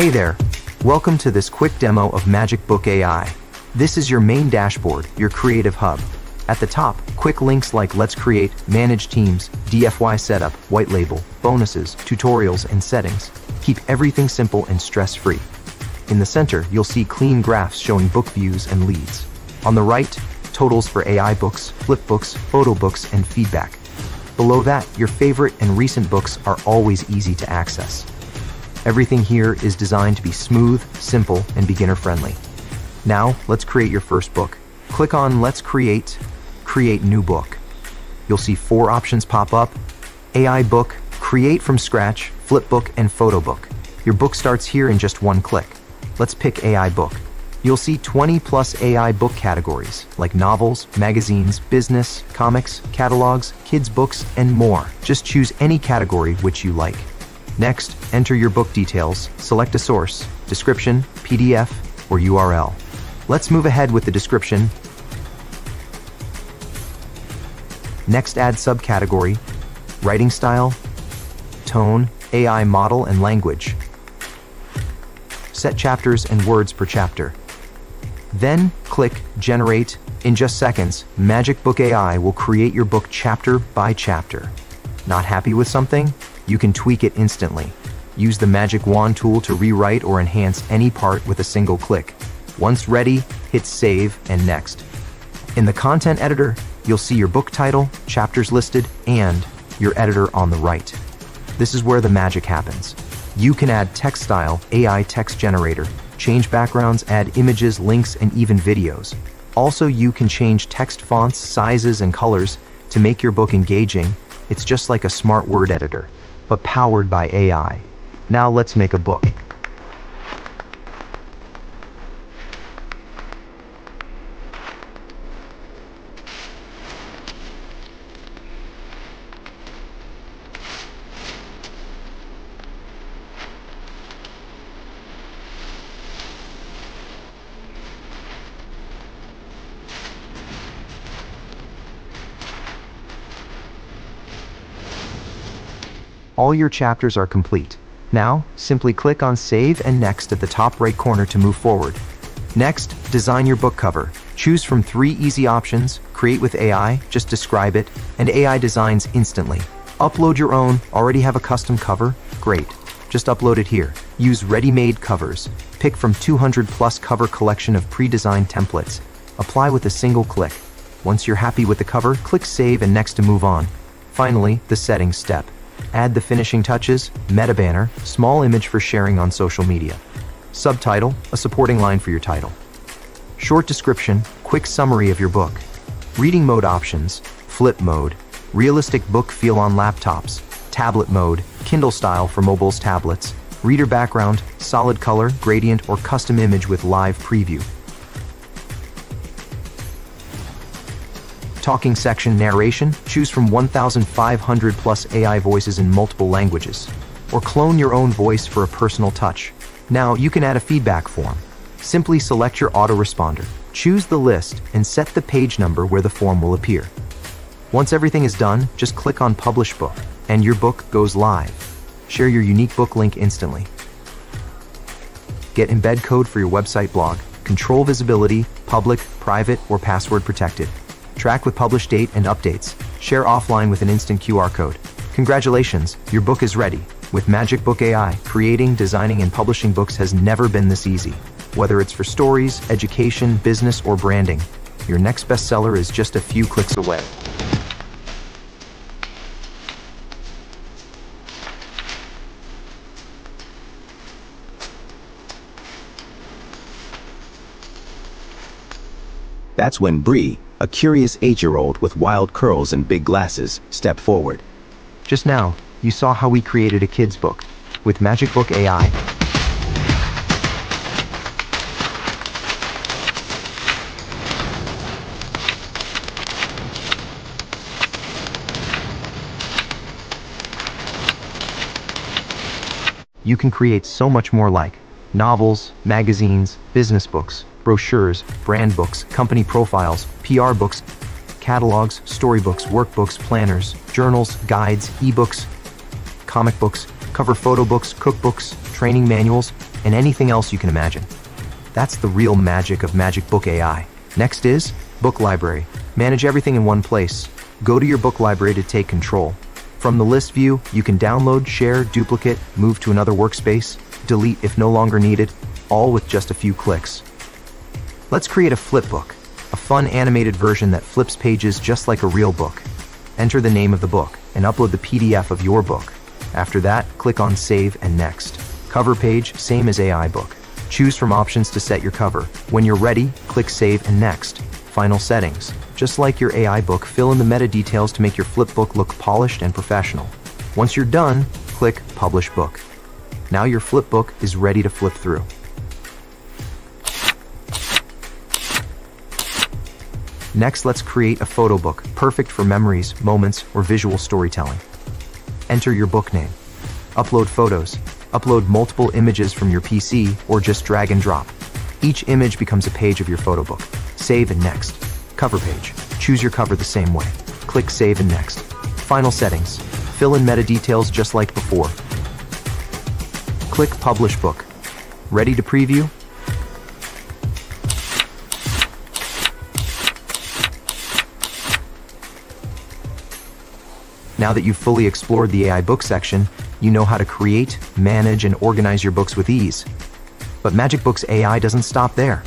Hey there. Welcome to this quick demo of Magic Book AI. This is your main dashboard, your creative hub. At the top, quick links like Let's Create, Manage Teams, DFY Setup, White Label, Bonuses, Tutorials, and Settings. Keep everything simple and stress-free. In the center, you'll see clean graphs showing book views and leads. On the right, totals for AI books, flip books, photo books, and feedback. Below that, your favorite and recent books are always easy to access. Everything here is designed to be smooth, simple, and beginner-friendly. Now, let's create your first book. Click on Let's Create, Create New Book. You'll see four options pop up. AI Book, Create from Scratch, Flipbook, and Photo Book. Your book starts here in just one click. Let's pick AI Book. You'll see 20 plus AI book categories like novels, magazines, business, comics, catalogs, kids' books, and more. Just choose any category which you like. Next, enter your book details, select a source, description, PDF, or URL. Let's move ahead with the description. Next, add subcategory, writing style, tone, AI model, and language. Set chapters and words per chapter. Then click Generate. In just seconds, Magic Book AI will create your book chapter by chapter. Not happy with something? You can tweak it instantly. Use the Magic Wand tool to rewrite or enhance any part with a single click. Once ready, hit Save and Next. In the Content Editor, you'll see your book title, chapters listed, and your editor on the right. This is where the magic happens. You can add text style, AI text generator, change backgrounds, add images, links, and even videos. Also, you can change text fonts, sizes, and colors to make your book engaging. It's just like a smart word editor but powered by AI. Now let's make a book. All your chapters are complete. Now, simply click on Save and Next at the top right corner to move forward. Next, design your book cover. Choose from three easy options, create with AI, just describe it, and AI designs instantly. Upload your own, already have a custom cover? Great. Just upload it here. Use ready-made covers. Pick from 200 plus cover collection of pre-designed templates. Apply with a single click. Once you're happy with the cover, click Save and Next to move on. Finally, the settings step. Add the finishing touches, meta banner, small image for sharing on social media. Subtitle, a supporting line for your title. Short description, quick summary of your book. Reading mode options, flip mode, realistic book feel on laptops, tablet mode, Kindle style for mobiles tablets, reader background, solid color, gradient, or custom image with live preview. Talking section narration, choose from 1,500 plus AI voices in multiple languages. Or clone your own voice for a personal touch. Now, you can add a feedback form. Simply select your autoresponder, choose the list, and set the page number where the form will appear. Once everything is done, just click on Publish Book, and your book goes live. Share your unique book link instantly. Get embed code for your website blog. Control visibility, public, private, or password protected. Track with publish date and updates. Share offline with an instant QR code. Congratulations, your book is ready. With Magic Book AI, creating, designing, and publishing books has never been this easy. Whether it's for stories, education, business, or branding, your next bestseller is just a few clicks away. That's when Bree, a curious eight-year-old with wild curls and big glasses, stepped forward. Just now, you saw how we created a kid's book with Magic Book AI. You can create so much more like novels, magazines, business books, brochures, brand books, company profiles, PR books, catalogs, storybooks, workbooks, planners, journals, guides, ebooks, comic books, cover photo books, cookbooks, training manuals, and anything else you can imagine. That's the real magic of Magic Book AI. Next is Book Library. Manage everything in one place. Go to your book library to take control. From the list view, you can download, share, duplicate, move to another workspace, delete if no longer needed, all with just a few clicks. Let's create a flipbook, a fun animated version that flips pages just like a real book. Enter the name of the book and upload the PDF of your book. After that, click on Save and Next. Cover page, same as AI book. Choose from options to set your cover. When you're ready, click Save and Next. Final settings. Just like your AI book, fill in the meta details to make your flipbook look polished and professional. Once you're done, click Publish Book. Now your flipbook is ready to flip through. Next, let's create a photo book, perfect for memories, moments, or visual storytelling. Enter your book name. Upload photos. Upload multiple images from your PC or just drag and drop. Each image becomes a page of your photo book. Save and next. Cover page. Choose your cover the same way. Click Save and Next. Final settings. Fill in meta details just like before. Click Publish Book. Ready to preview? Now that you've fully explored the AI book section, you know how to create, manage, and organize your books with ease. But Magic Books AI doesn't stop there.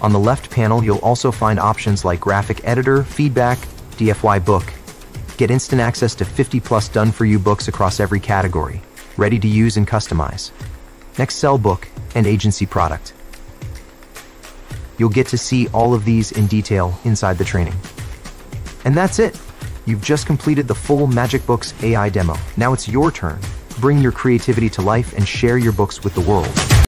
On the left panel, you'll also find options like Graphic Editor, Feedback, DFY Book. Get instant access to 50 plus done for you books across every category, ready to use and customize. Next Sell Book and Agency Product. You'll get to see all of these in detail inside the training. And that's it. You've just completed the full Magic Books AI demo. Now it's your turn. Bring your creativity to life and share your books with the world.